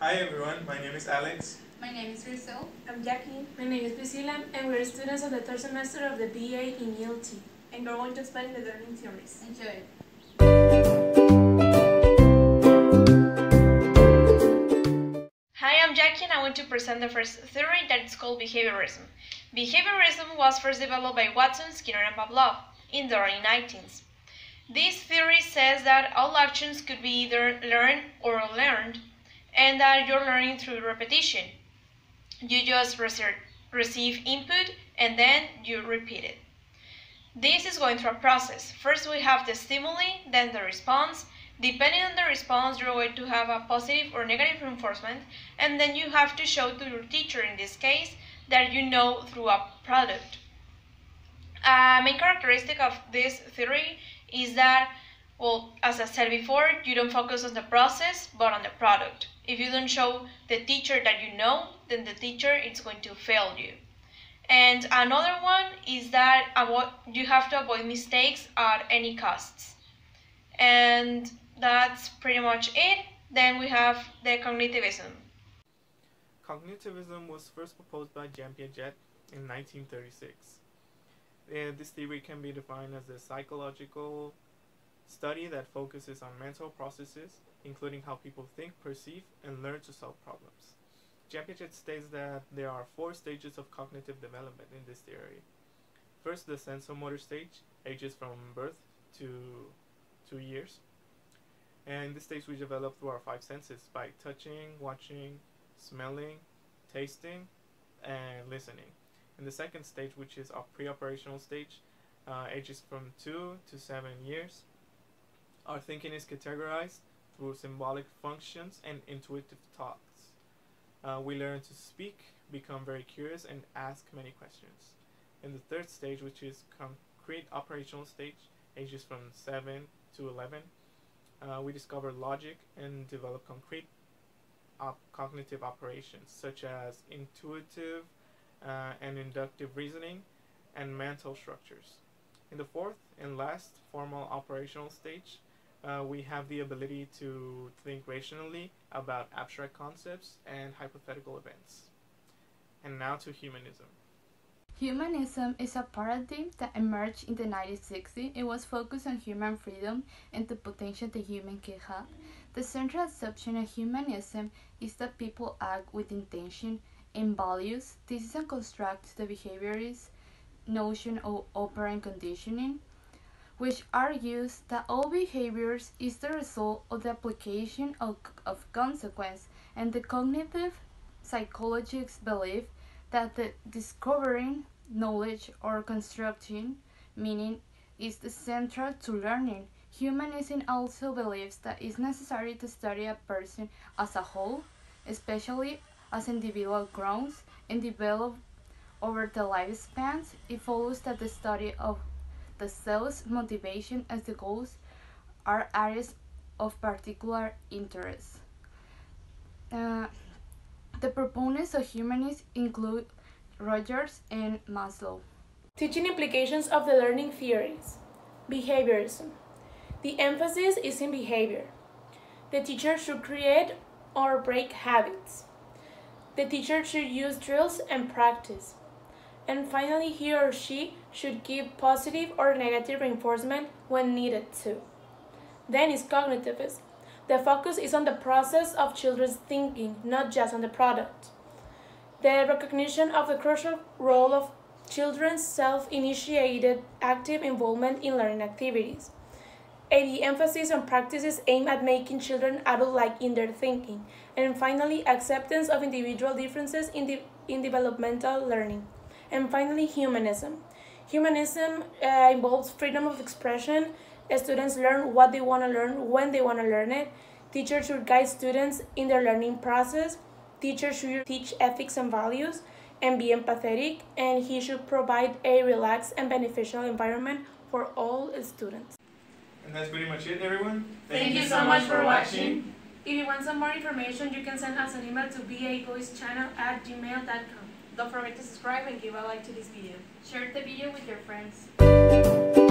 Hi everyone, my name is Alex. My name is Rizzo. I'm Jackie. My name is Priscila, and we're students of the third semester of the BA in ELT. And we're going to explain the learning theories. Enjoy. Hi, I'm Jackie and I want to present the first theory that is called behaviorism. Behaviorism was first developed by Watson, Skinner, and Pavlov in the early 19th. This theory says that all actions could be either learned or learned, and that you're learning through repetition. You just receive input and then you repeat it. This is going through a process. First we have the stimuli, then the response. Depending on the response, you're going to have a positive or negative reinforcement, and then you have to show to your teacher, in this case, that you know through a product. A main characteristic of this theory is that, well, as I said before, you don't focus on the process, but on the product. If you don't show the teacher that you know, then the teacher is going to fail you. And another one is that you have to avoid mistakes at any costs. And that's pretty much it. Then we have the cognitivism. Cognitivism was first proposed by Jean Piaget in 1936. And this theory can be defined as a psychological study that focuses on mental processes, including how people think, perceive, and learn to solve problems. Jean Piaget states that there are four stages of cognitive development in this theory. First, the sensomotor stage, ages from birth to two years. And this stage we develop through our five senses by touching, watching, smelling, tasting, and listening. In the second stage, which is our pre-operational stage, uh, ages from two to seven years, our thinking is categorized through symbolic functions and intuitive thoughts. Uh, we learn to speak, become very curious, and ask many questions. In the third stage, which is concrete operational stage, ages from 7 to 11, uh, we discover logic and develop concrete op cognitive operations such as intuitive uh, and inductive reasoning and mental structures. In the fourth and last formal operational stage, uh, we have the ability to think rationally about abstract concepts and hypothetical events. And now to humanism. Humanism is a paradigm that emerged in the 1960s. It was focused on human freedom and the potential the human can have. The central assumption of humanism is that people act with intention and values. This is a construct the behaviorist notion of operant conditioning which argues that all behaviors is the result of the application of, of consequence, and the cognitive psychologists believe that the discovering knowledge or constructing meaning is the central to learning. Humanism also believes that it's necessary to study a person as a whole, especially as individual grows and develop over the lifespans. It follows that the study of the sales motivation as the goals are areas of particular interest. Uh, the proponents of humanism include Rogers and Maslow. Teaching implications of the learning theories. Behaviorism. The emphasis is in behavior. The teacher should create or break habits. The teacher should use drills and practice. And finally, he or she should give positive or negative reinforcement when needed to. Then is cognitivism. The focus is on the process of children's thinking, not just on the product. The recognition of the crucial role of children's self-initiated active involvement in learning activities. And the emphasis on practices aimed at making children adult-like in their thinking. And finally, acceptance of individual differences in, de in developmental learning. And finally, humanism. Humanism uh, involves freedom of expression. Students learn what they want to learn when they want to learn it. Teachers should guide students in their learning process. Teachers should teach ethics and values and be empathetic, and he should provide a relaxed and beneficial environment for all students. And that's pretty much it, everyone. Thank, Thank you so much for watching. If you want some more information, you can send us an email to baboyschannel at gmail.com. Don't forget to subscribe and give a like to this video. Share the video with your friends.